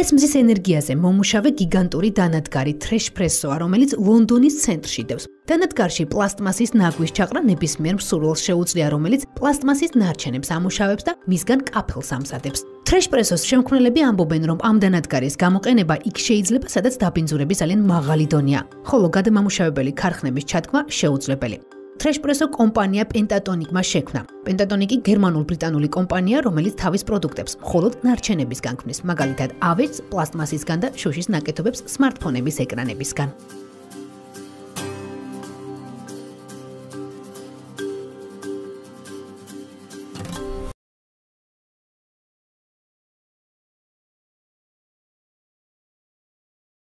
ეს მზის ენერგიაზე მომუშავე გიგანტური დანადგარი თრეშფრესოა, რომელიც ლონდონის ცენტრში დევს. დანადგარში პლასტმასის ნაგვის ჩაყრა ნებისმიერ მსურველს შეუძლია, რომელიც პლასტმასის ნარჩენებს ამუშავებს და მისგან კაფელს ამზადებს. თრეშპრესოს შემქმნელები ამბობენ, რომ ამ დანადგარის გამოყენება იქ შეიძლება, სადაც დაბინძურების ძალიან მაღალი დონეა, ხოლო გადამამუშავებელი ქარხნების ჩათქმა შეუძლებელი. თრეშპრესო კომპანია პენტატონიკმა შექმნა. პენტატონიკი გერმანულ-ბრიტანული კომპანია, რომელიც თავის პროდუქტებს მხოლოდ ნარჩენებისგან ქმნის, მაგალითად, ავეჯს, პლასტმასისგან და შუშის ნაკეთობებს სმარტფონების ეკრანებისგან.